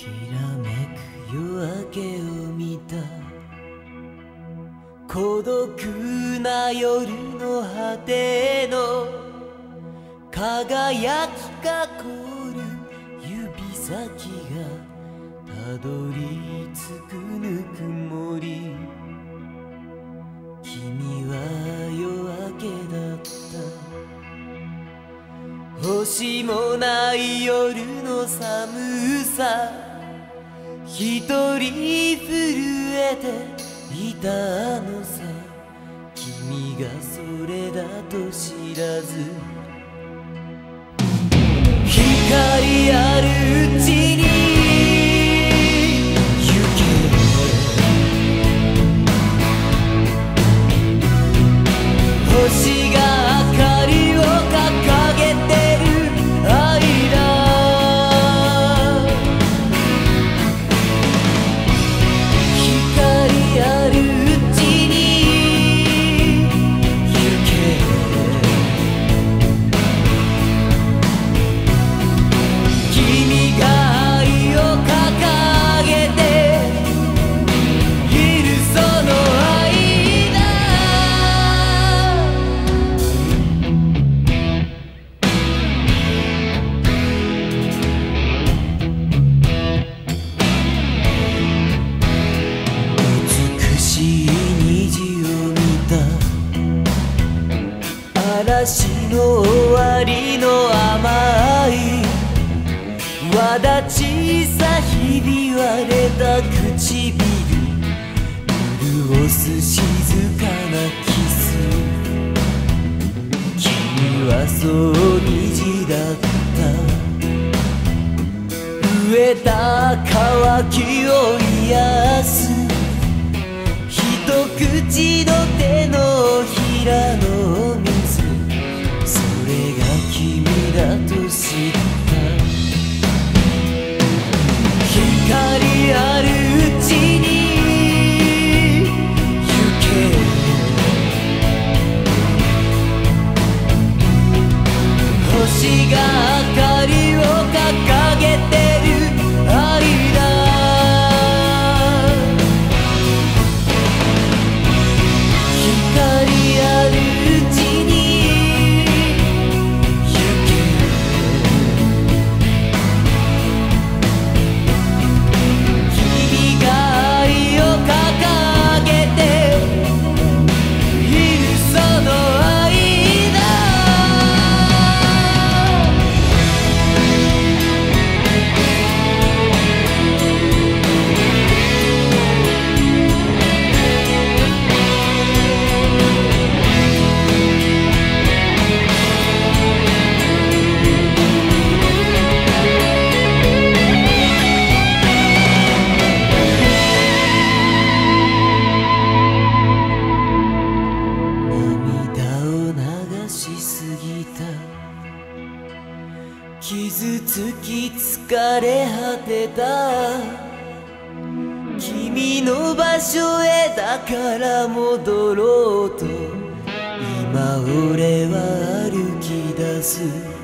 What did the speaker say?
きらめく夜明けを見た。孤独な夜の果ての輝きが凍る指先がたどり着くぬくもり。君は夜明けだった。星もない夜の寒さ。一人震えていたのさ。君がそれだと知らず。光ある歌た嵐の終わりの甘いわだちさひび割れた唇潤す静かなキス君はそう虹だった。飢えた渇きを癒す一口の手のひらの君だ傷つき疲れ果てた。君の場所へだから戻ろうと。今俺は歩き出す。